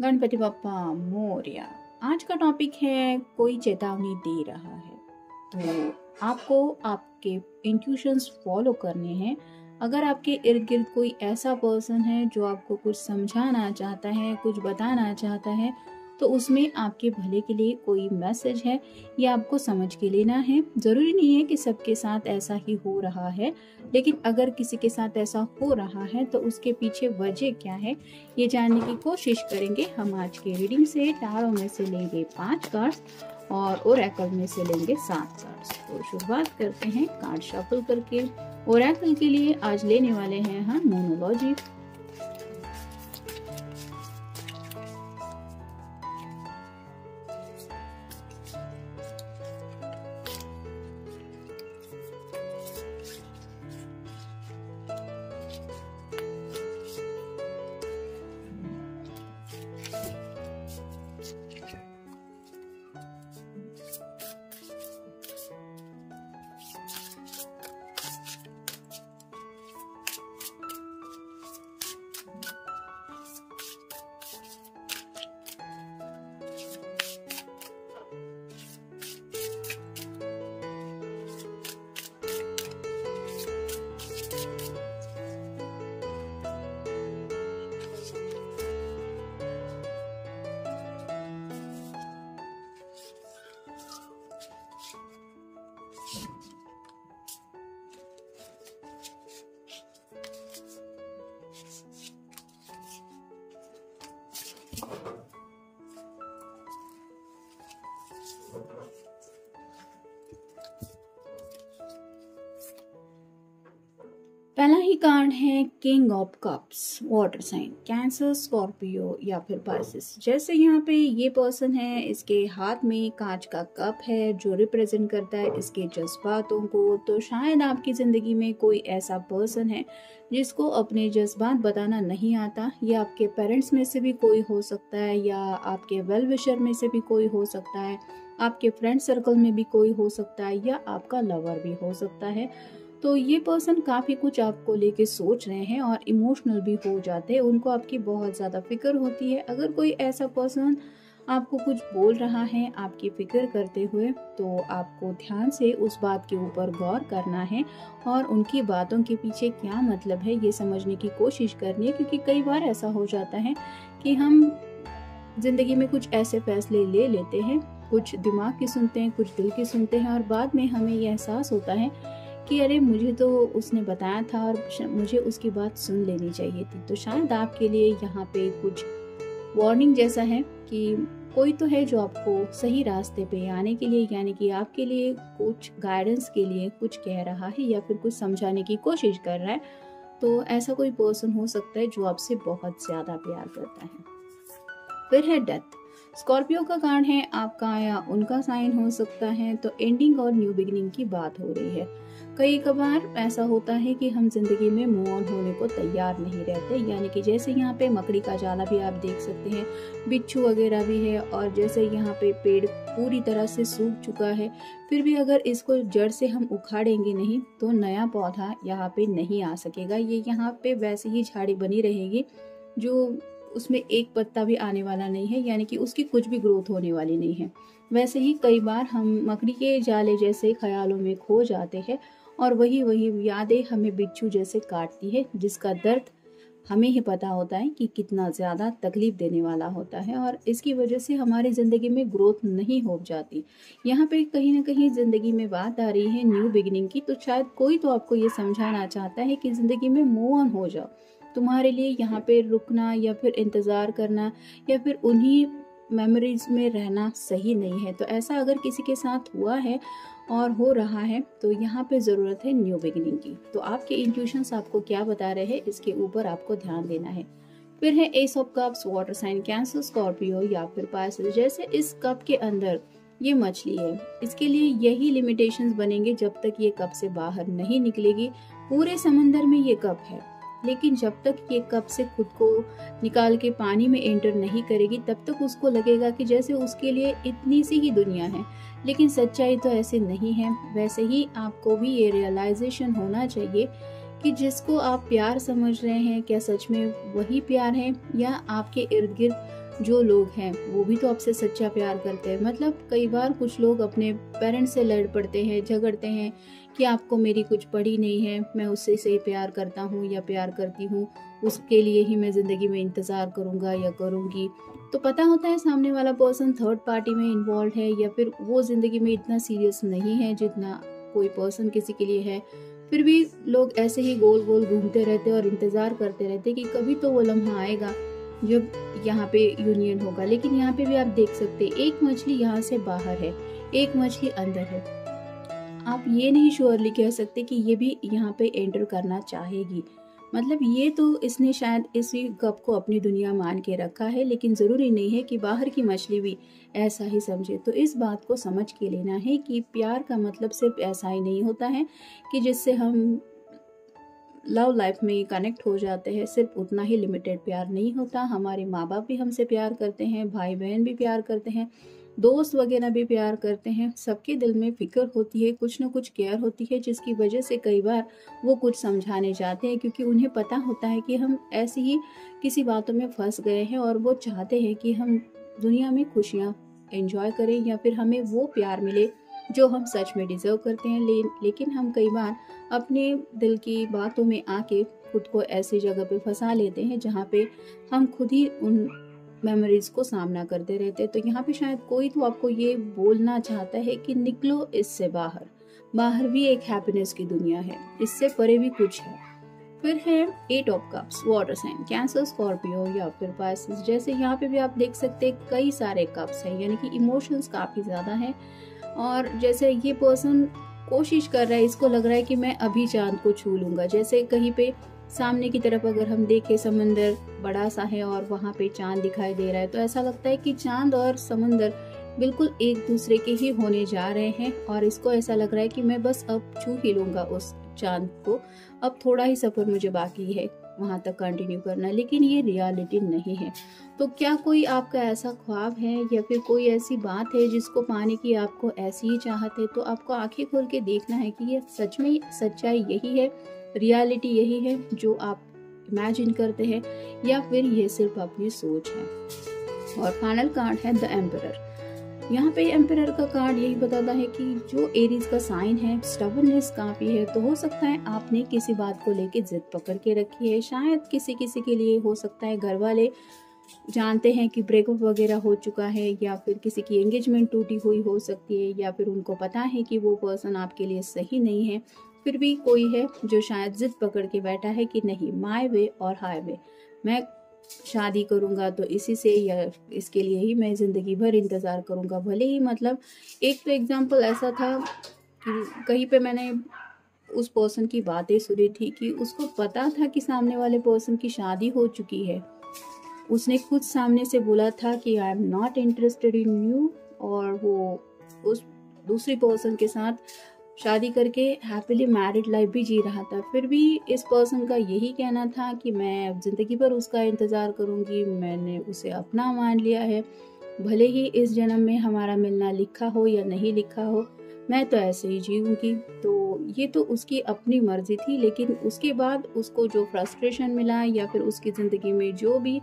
गणपति बप्पा, मोरिया, आज का टॉपिक है, कोई चेतावनी दे रहा है। तो आपको आपके इंट्यूशंस फॉलो करने हैं। अगर आपके इर्द गिर्द कोई ऐसा पर्सन है जो आपको कुछ समझाना चाहता है, कुछ बताना चाहता है तो उसमें आपके भले के लिए कोई मैसेज है या आपको समझ के लेना है, ज़रूरी नहीं है कि सबके साथ ऐसा ही हो रहा है, लेकिन अगर किसी के साथ ऐसा हो रहा है तो उसके पीछे वजह क्या है, ये जानने की कोशिश करेंगे हम आज के रीडिंग से। टारों में से लेंगे पाँच कार्ड्स और ओरेकल में से लेंगे सात कार्ड्स तो शुरुआत करते हैं कार्ड शफल करके। ओरेकल के लिए आज लेने वाले हैं हम मोनोलॉजी Thank you. पहला ही कार्ड है king of cups water sign Cancer Scorpio या फिर पासिस जैसे यहाँ पे ये पर्सन है इसके हाथ में कांच का कप है जो रिप्रेजेंट करता है इसके जज्बातों को। तो शायद आपकी ज़िंदगी में कोई ऐसा पर्सन है जिसको अपने जज्बात बताना नहीं आता या आपके पेरेंट्स में से भी कोई हो सकता है या आपके वेल विशर में से भी कोई हो सकता है आपके फ्रेंड सर्कल में भी कोई हो सकता है या आपका लवर भी हो सकता है। तो ये पर्सन काफ़ी कुछ आपको लेके सोच रहे हैं और इमोशनल भी हो जाते हैं। उनको आपकी बहुत ज़्यादा फ़िक्र होती है। अगर कोई ऐसा पर्सन आपको कुछ बोल रहा है, आपकी फ़िक्र करते हुए तो आपको ध्यान से उस बात के ऊपर गौर करना है और उनकी बातों के पीछे क्या मतलब है, ये समझने की कोशिश करनी है। क्योंकि कई बार ऐसा हो जाता है कि हम ज़िंदगी में कुछ ऐसे फैसले ले लेते हैं, कुछ दिमाग की सुनते हैं, कुछ दिल की सुनते हैं और बाद में हमें यह एहसास होता है कि अरे, मुझे तो उसने बताया था और मुझे उसकी बात सुन लेनी चाहिए थी। तो शायद आपके लिए यहाँ पे कुछ वार्निंग जैसा है कि कोई तो है जो आपको सही रास्ते पे आने के लिए, यानी कि आपके लिए कुछ गाइडेंस के लिए कुछ कह रहा है या फिर कुछ समझाने की कोशिश कर रहा है तो ऐसा कोई पर्सन हो सकता है जो आपसे बहुत ज़्यादा प्यार करता है। फिर है डेथ स्कॉर्पियो का कारण है आपका या उनका साइन हो सकता है तो एंडिंग और न्यू बिगिनिंग की बात हो रही है। कई कबार ऐसा होता है कि हम ज़िंदगी में मूव ऑन होने को तैयार नहीं रहते। यानी कि जैसे यहाँ पे मकड़ी का जाला भी आप देख सकते हैं, बिच्छू वगैरह भी है और जैसे यहाँ पे पेड़ पूरी तरह से सूख चुका है, फिर भी अगर इसको जड़ से हम उखाड़ेंगे नहीं तो नया पौधा यहाँ पे नहीं आ सकेगा। ये यहाँ पे वैसे ही झाड़ी बनी रहेगी, जो उसमें एक पत्ता भी आने वाला नहीं है, यानी कि उसकी कुछ भी ग्रोथ होने वाली नहीं है। वैसे ही कई बार हम मकड़ी के जाले जैसे ख्यालों में खो जाते हैं और वही वही यादें हमें बिच्छू जैसे काटती है, जिसका दर्द हमें ही पता होता है कि कितना ज़्यादा तकलीफ़ देने वाला होता है और इसकी वजह से हमारी ज़िंदगी में ग्रोथ नहीं हो जाती। यहाँ पे कहीं ना कहीं ज़िंदगी में बात आ रही है न्यू बिगिनिंग की तो शायद कोई तो आपको ये समझाना चाहता है कि ज़िंदगी में मूव ऑन हो जाओ। तुम्हारे लिए यहाँ पे रुकना या फिर इंतज़ार करना या फिर उन्हीं मेमोरीज में रहना सही नहीं है। तो ऐसा अगर किसी के साथ हुआ है और हो रहा है तो यहाँ पे ज़रूरत है न्यू बिगिनिंग की। तो आपके इंट्यूशंस आपको क्या बता रहे हैं, इसके ऊपर आपको ध्यान देना है। फिर है ace of cups water sign Cancer Scorpio या फिर पास जैसे इस कप के अंदर ये मछली है। इसके लिए यही लिमिटेशंस बनेंगे जब तक ये कप से बाहर नहीं निकलेगी। पूरे समंदर में ये कप है, लेकिन जब तक ये कप से खुद को निकाल के पानी में एंटर नहीं करेगी, तब तक उसको लगेगा कि जैसे उसके लिए इतनी सी ही दुनिया है। लेकिन सच्चाई तो ऐसे नहीं है। वैसे ही आपको भी ये रियलाइजेशन होना चाहिए कि जिसको आप प्यार समझ रहे हैं, क्या सच में वही प्यार है या आपके इर्द गिर्द जो लोग हैं, वो भी तो आपसे सच्चा प्यार करते हैं। मतलब कई बार कुछ लोग अपने पेरेंट्स से लड़ पड़ते हैं, झगड़ते हैं कि आपको मेरी कुछ पड़ी नहीं है, मैं उससे से प्यार करता हूँ या प्यार करती हूँ, उसके लिए ही मैं ज़िंदगी में इंतज़ार करूँगा या करूँगी। तो पता होता है सामने वाला पर्सन थर्ड पार्टी में इन्वॉल्व है या फिर वो ज़िंदगी में इतना सीरियस नहीं है जितना कोई पर्सन किसी के लिए है। फिर भी लोग ऐसे ही गोल गोल घूमते रहते और इंतज़ार करते रहते कि कभी तो वो लम्हा आएगा जब यहाँ पे यूनियन होगा। लेकिन यहाँ पे भी आप देख सकते एक मछली यहाँ से बाहर है, एक मछली अंदर है। आप ये नहीं श्योरली कह सकते कि ये भी यहाँ पे एंटर करना चाहेगी। मतलब ये तो इसने शायद इसी कप को अपनी दुनिया मान के रखा है, लेकिन ज़रूरी नहीं है कि बाहर की मछली भी ऐसा ही समझे। तो इस बात को समझ के लेना है कि प्यार का मतलब सिर्फ़ ऐसा ही नहीं होता है कि जिससे हम लव लाइफ में कनेक्ट हो जाते हैं, सिर्फ़ उतना ही लिमिटेड प्यार नहीं होता। हमारे माँ बाप भी हमसे प्यार करते हैं भाई बहन भी प्यार करते हैं। दोस्त वगैरह भी प्यार करते हैं। सबके दिल में फ़िक्र होती है कुछ ना कुछ केयर होती है जिसकी वजह से कई बार वो कुछ समझाने जाते हैं क्योंकि उन्हें पता होता है कि हम ऐसे ही किसी बातों में फंस गए हैं और वो चाहते हैं कि हम दुनिया में खुशियाँ एंजॉय करें या फिर हमें वो प्यार मिले जो हम सच में डिज़र्व करते हैं। ले, लेकिन हम कई बार अपने दिल की बातों में आके खुद को ऐसी जगह पे फंसा लेते हैं जहाँ पे हम खुद ही उन मेमोरीज को सामना करते रहते तो यहाँ पे शायद कोई तो आपको ये बोलना चाहता है कि निकलो इससे बाहर। बाहर भी एक हैप्पीनेस की दुनिया है। इससे परे भी कुछ है। फिर है eight of cups water sign Cancer Scorpio या फिर पाइसिस जैसे यहाँ पे भी आप देख सकते हैं कई सारे कप्स हैं, यानी कि इमोशंस काफ़ी ज़्यादा हैं। और जैसे ये पर्सन कोशिश कर रहा है, इसको लग रहा है कि मैं अभी चाँद को छू लूँगा। जैसे कहीं पे सामने की तरफ़ अगर हम देखें, समंदर बड़ा सा है और वहाँ पे चाँद दिखाई दे रहा है तो ऐसा लगता है कि चाँद और समंदर बिल्कुल एक दूसरे के ही होने जा रहे हैं। और इसको ऐसा लग रहा है कि मैं बस अब छू ही लूँगा उस चाँद को। अब थोड़ा ही सफ़र मुझे बाकी है, वहाँ तक कंटिन्यू करना, लेकिन ये रियलिटी नहीं है। तो क्या कोई आपका ऐसा ख्वाब है या फिर कोई ऐसी बात है जिसको पाने की आपको ऐसी ही चाहत है? तो आपको आँखें खोल के देखना है कि ये सच में सच्चाई यही है रियलिटी यही है जो आप इमेजिन करते हैं, या फिर ये सिर्फ़ अपनी सोच है। और फाइनल कार्ड है द एम्पर यहाँ पे एम्पर का कार्ड यही बताता है कि जो एरीज का साइन है स्टबननेस काफ़ी है तो हो सकता है आपने किसी बात को लेके जिद पकड़ के रखी है। शायद किसी किसी के लिए हो सकता है, घर वाले जानते हैं कि ब्रेकअप वगैरह हो चुका है, या फिर किसी की एंगेजमेंट टूटी हुई हो सकती है, या फिर उनको पता है कि वो पर्सन आपके लिए सही नहीं है। फिर भी कोई है जो शायद जिद पकड़ के बैठा है कि नहीं माई वे और हाई वे। मैं शादी करूँगा तो इसी से या इसके लिए ही मैं ज़िंदगी भर इंतज़ार करूँगा। भले ही मतलब एक तो एग्जांपल ऐसा था कि कहीं पे मैंने उस पर्सन की बातें सुनी थी कि उसको पता था कि सामने वाले पर्सन की शादी हो चुकी है। उसने खुद सामने से बोला था कि I am not interested in you और वो उस दूसरी पर्सन के साथ शादी करके हैप्पीली मैरिड लाइफ भी जी रहा था। फिर भी इस पर्सन का यही कहना था कि मैं ज़िंदगी भर उसका इंतज़ार करूँगी, मैंने उसे अपना मान लिया है। भले ही इस जन्म में हमारा मिलना लिखा हो या नहीं लिखा हो, मैं तो ऐसे ही जीऊँगी। तो ये तो उसकी अपनी मर्ज़ी थी, लेकिन उसके बाद उसको जो फ्रस्ट्रेशन मिला या फिर उसकी ज़िंदगी में जो भी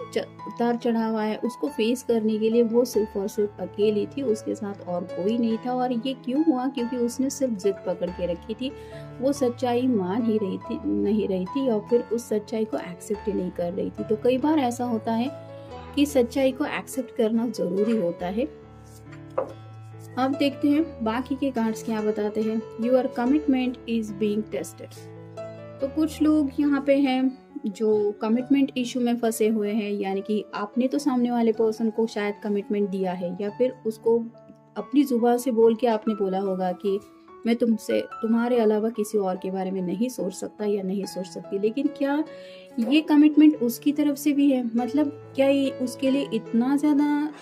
उतार चढ़ाव आया। उसको फेस करने के लिए वो सिर्फ़ और सिर्फ़ अकेली थी, उसके साथ और कोई नहीं था। और ये क्यों हुआ? क्योंकि उसने सिर्फ़ जिद पकड़ के रखी थी। वो सच्चाई मान ही रही थी, नहीं रही थी और फिर उस सच्चाई को एक्सेप्ट नहीं कर रही थी। तो कई बार ऐसा होता है कि सच्चाई को एक्सेप्ट करना ज़रूरी होता है। अब देखते हैं बाकी के कार्ड्स क्या बताते हैं। Your commitment is being tested तो कुछ लोग यहाँ पे हैं। जो कमिटमेंट इशू में फंसे हुए हैं, यानी कि आपने तो सामने वाले पर्सन को शायद कमिटमेंट दिया है, या फिर उसको अपनी ज़ुबान से बोल के आपने बोला होगा कि मैं तुमसे, तुम्हारे अलावा किसी और के बारे में नहीं सोच सकता या नहीं सोच सकती। लेकिन क्या ये कमिटमेंट उसकी तरफ़ से भी है? मतलब क्या ये उसके लिए इतना ज़्यादा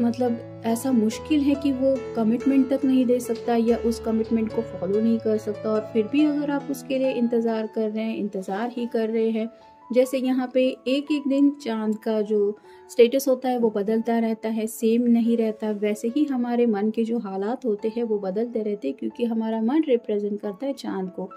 मतलब ऐसा मुश्किल है कि वो कमिटमेंट तक नहीं दे सकता या उस कमिटमेंट को फॉलो नहीं कर सकता और फिर भी अगर आप उसके लिए इंतज़ार कर रहे हैं, इंतज़ार ही कर रहे हैं, जैसे यहाँ पे एक एक दिन चाँद का जो स्टेटस होता है वो बदलता रहता है सेम नहीं रहता। वैसे ही हमारे मन के जो हालात होते हैं वो बदलते रहते हैं क्योंकि हमारा मन रिप्रेजेंट करता है चाँद को।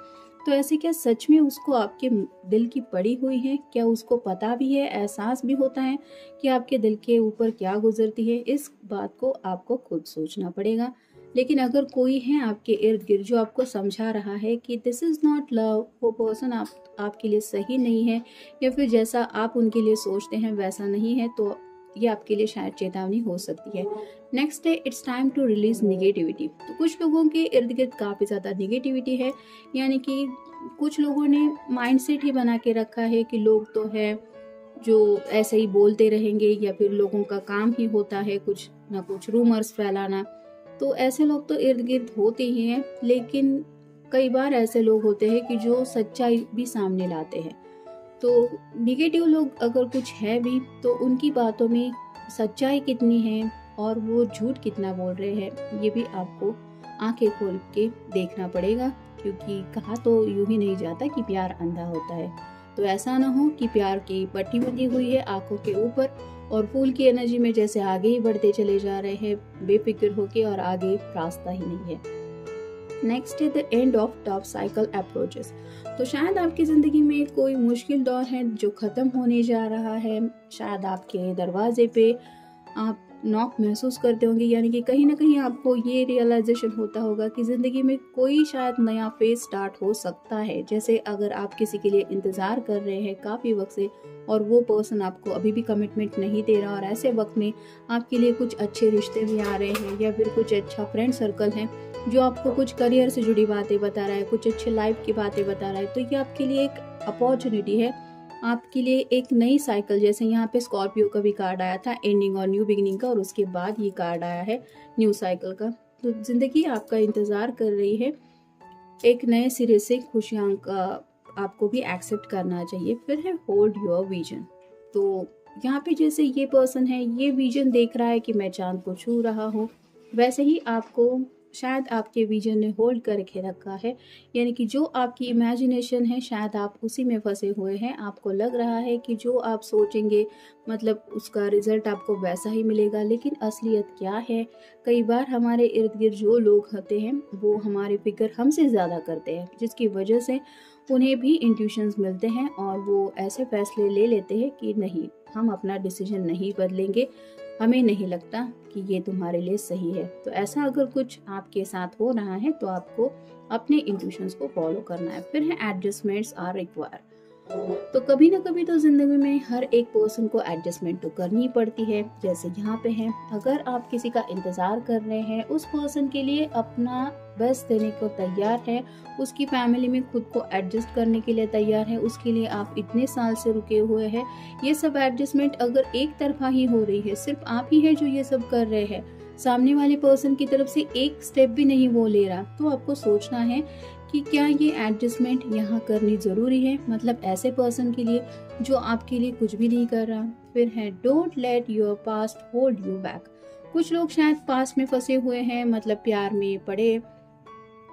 तो ऐसे क्या सच में उसको आपके दिल की पड़ी हुई है? क्या उसको पता भी है? एहसास भी होता है कि आपके दिल के ऊपर क्या गुजरती है? इस बात को आपको खुद सोचना पड़ेगा। लेकिन अगर कोई है आपके इर्द गिर्द जो आपको समझा रहा है कि दिस इज़ नॉट लव वो पर्सन आप, आपके लिए सही नहीं है, या फिर जैसा आप उनके लिए सोचते हैं वैसा नहीं है तो ये आपके लिए शायद चेतावनी हो सकती है। नेक्स्ट है it's time to release negativity तो कुछ लोगों के इर्द गिर्द काफ़ी ज़्यादा निगेटिविटी है, यानी कि कुछ लोगों ने माइंडसेट ही बना के रखा है कि लोग तो है जो ऐसे ही बोलते रहेंगे या फिर लोगों का काम ही होता है कुछ ना कुछ रूमर्स फैलाना। तो ऐसे लोग तो इर्द गिर्द होते ही हैं, लेकिन कई बार ऐसे लोग होते हैं कि जो सच्चाई भी सामने लाते हैं। तो निगेटिव लोग अगर कुछ है भी तो उनकी बातों में सच्चाई कितनी है और वो झूठ कितना बोल रहे हैं, ये भी आपको आँखें खोल के देखना पड़ेगा, क्योंकि कहा तो यूँ ही नहीं जाता कि प्यार अंधा होता है। तो ऐसा ना हो कि प्यार की पट्टी बंधी हुई है आँखों के ऊपर और फूल की एनर्जी में जैसे आगे ही बढ़ते चले जा रहे हैं, बेफिक्र होके और आगे रास्ता ही नहीं है। Next is the end of tough cycle approaches तो शायद आपकी ज़िंदगी में कोई मुश्किल दौर है जो ख़त्म होने जा रहा है, शायद आपके दरवाजे पे आप नॉक महसूस करते होंगे, यानी कि कहीं ना कहीं आपको ये रियलाइजेशन होता होगा कि ज़िंदगी में कोई शायद नया फ़ेज़ स्टार्ट हो सकता है। जैसे अगर आप किसी के लिए इंतज़ार कर रहे हैं काफ़ी वक्त से और वो पर्सन आपको अभी भी कमिटमेंट नहीं दे रहा और ऐसे वक्त में आपके लिए कुछ अच्छे रिश्ते भी आ रहे हैं या फिर कुछ अच्छा फ्रेंड सर्कल है जो आपको कुछ करियर से जुड़ी बातें बता रहा है, कुछ अच्छे लाइफ की बातें बता रहा है तो ये आपके लिए एक अपॉर्चुनिटी है। आपके लिए एक नई साइकिल जैसे यहाँ पे स्कॉर्पियो का भी कार्ड आया था एंडिंग और न्यू बिगनिंग का, और उसके बाद ये कार्ड आया है न्यू साइकिल का। तो ज़िंदगी आपका इंतज़ार कर रही है। एक नए सिरे से खुशियाँ का आपको भी एक्सेप्ट करना चाहिए। फिर है होल्ड योर विजन तो यहाँ पे जैसे ये पर्सन है, ये विजन देख रहा है कि मैं चाँद को छू रहा हूँ। वैसे ही आपको शायद आपके विजन ने होल्ड करके रखा है। यानी कि जो आपकी इमेजिनेशन है, शायद आप उसी में फंसे हुए हैं। आपको लग रहा है कि जो आप सोचेंगे मतलब उसका रिज़ल्ट आपको वैसा ही मिलेगा। लेकिन असलियत क्या है? कई बार हमारे इर्द गिर्द जो लोग होते हैं, वो हमारे फ़िक्र हमसे ज़्यादा करते हैं, जिसकी वजह से उन्हें भी इंट्यूशंस मिलते हैं और वो ऐसे फैसले ले लेते हैं कि नहीं, हम अपना डिसीज़न नहीं बदलेंगे। हमें नहीं लगता कि ये तुम्हारे लिए सही है। तो ऐसा अगर कुछ आपके साथ हो रहा है तो आपको अपने इंट्यूशंस को फॉलो करना है। फिर है एडजस्टमेंट्स आर रिक्वायर तो कभी ना कभी तो ज़िंदगी में हर एक पर्सन को एडजस्टमेंट तो करनी पड़ती है, जैसे यहाँ पे है। अगर आप किसी का इंतज़ार कर रहे हैं, उस पर्सन के लिए अपना बेस्ट देने को तैयार है, उसकी फैमिली में खुद को एडजस्ट करने के लिए तैयार है, उसके लिए आप इतने साल से रुके हुए हैं, ये सब एडजस्टमेंट अगर एक तरफा ही हो रही है, सिर्फ़ आप ही है जो ये सब कर रहे हैं। सामने वाले पर्सन की तरफ़ से एक स्टेप भी नहीं वो ले रहा तो आपको सोचना है कि क्या ये एडजस्टमेंट यहाँ करनी ज़रूरी है? मतलब ऐसे पर्सन के लिए जो आपके लिए कुछ भी नहीं कर रहा। फिर है don't let your past hold you back कुछ लोग शायद पास्ट में फंसे हुए हैं मतलब प्यार में पड़े,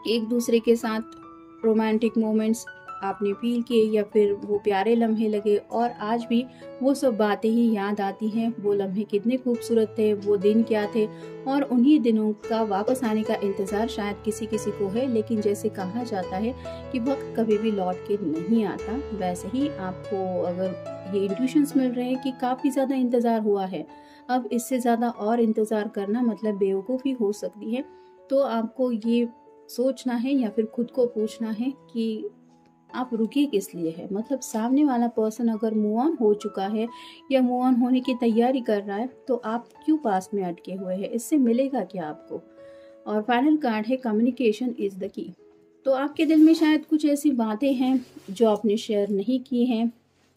एक दूसरे के साथ रोमांटिक मोमेंट्स आपने फील किए या फिर वो प्यारे लम्हे लगे, और आज भी वो सब बातें ही याद आती हैं। वो लम्हे कितने खूबसूरत थे, वो दिन क्या थे, और उन्हीं दिनों का वापस आने का इंतज़ार शायद किसी किसी को है। लेकिन जैसे कहा जाता है कि वक्त कभी भी लौट के नहीं आता। वैसे ही आपको अगर ये इंट्यूशंस मिल रहे हैं कि काफ़ी ज़्यादा इंतज़ार हुआ है, अब इससे ज़्यादा और इंतज़ार करना मतलब बेवकूफ़ी हो सकती है। तो आपको ये सोचना है या फिर खुद को पूछना है कि आप रुके किस लिए है? मतलब सामने वाला पर्सन अगर मूव ऑन हो चुका है या मूव ऑन होने की तैयारी कर रहा है तो आप क्यों पास में अटके हुए हैं? इससे मिलेगा क्या आपको? और फाइनल कार्ड है कम्युनिकेशन इज़ द की तो आपके दिल में शायद कुछ ऐसी बातें हैं जो आपने शेयर नहीं की हैं,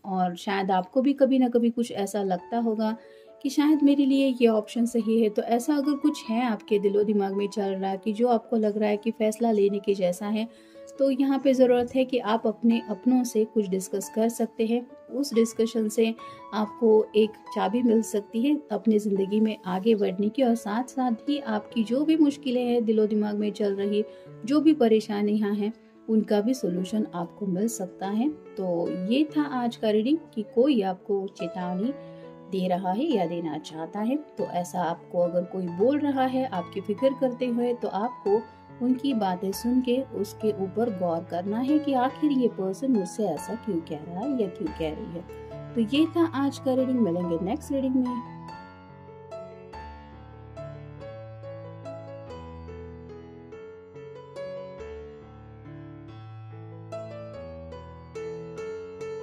और शायद आपको भी कभी ना कभी कुछ ऐसा लगता होगा कि शायद मेरे लिए ये ऑप्शन सही है। तो ऐसा अगर कुछ है आपके दिलो दिमाग में चल रहा है कि जो आपको लग रहा है कि फ़ैसला लेने के जैसा है तो यहाँ पे ज़रूरत है कि आप अपने अपनों से कुछ डिस्कस कर सकते हैं। उस डिस्कशन से आपको एक चाबी मिल सकती है अपनी ज़िंदगी में आगे बढ़ने की और साथ साथ ही आपकी जो भी मुश्किलें हैं, दिलो दिमाग में चल रही, जो भी परेशानियाँ हैं, उनका भी सोल्यूशन आपको मिल सकता है। तो ये था आज का रीडिंग कि कोई आपको चेतावनी दे रहा है या देना चाहता है। तो ऐसा आपको अगर कोई बोल रहा है, आपकी फ़िक्र करते हुए तो आपको उनकी बातें सुन के उसके ऊपर गौर करना है कि आखिर ये पर्सन मुझसे ऐसा क्यों कह रहा है या क्यों कह रही है। तो ये था आज का रीडिंग मिलेंगे नेक्स्ट रीडिंग में।